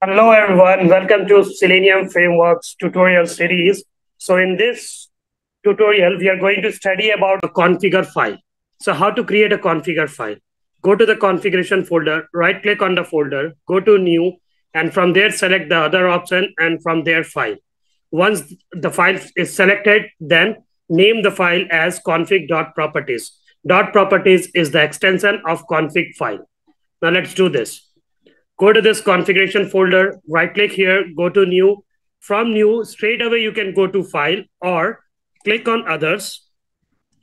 Hello, everyone. Welcome to Selenium Frameworks tutorial series. So in this tutorial, we are going to study about a configure file. So how to create a configure file. Go to the configuration folder, right click on the folder, go to new, and from there select the other option and from there file. Once the file is selected, then name the file as config.properties. Dot properties is the extension of config file. Now let's do this. Go to this configuration folder, right click here, go to new. From new, straight away you can go to file or click on others,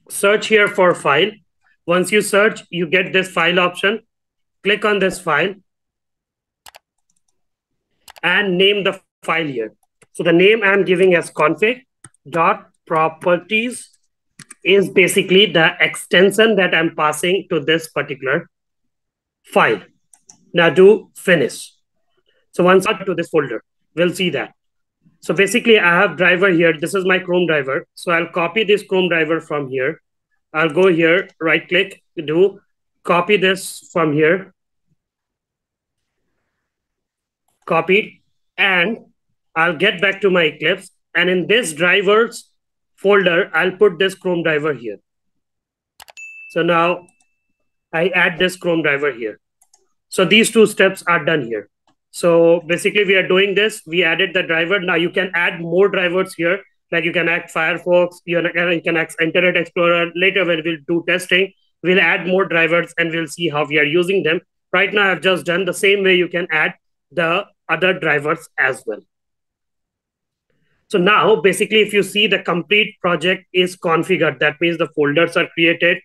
search here for file. Once you search, you get this file option. Click on this file and name the file here. So the name I'm giving as config dot properties is basically the extension that I'm passing to this particular file. Now do finish. So once I to this folder, we'll see that. So basically I have driver here. This is my Chrome driver. So I'll copy this Chrome driver from here. I'll go here, right click, do copy this from here. Copied and I'll get back to my Eclipse. And in this drivers folder, I'll put this Chrome driver here. So now I add this Chrome driver here. So these two steps are done here. So basically we are doing this. We added the driver. Now you can add more drivers here. Like you can add Firefox, you can add Internet Explorer. Later when we'll do testing, we'll add more drivers and we'll see how we are using them. Right now I've just done the same way you can add the other drivers as well. So now basically if you see the complete project is configured, that means the folders are created.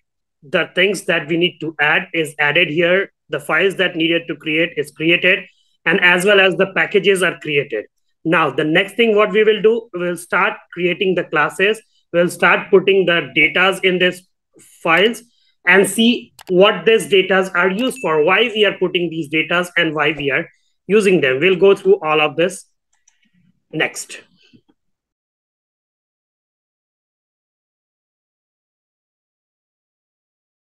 The things that we need to add is added here. The files that needed to create is created and as well as the packages are created. Now, the next thing what we will do, we'll start creating the classes. We'll start putting the datas in these files and see what these datas are used for, why we are putting these datas and why we are using them. We'll go through all of this next.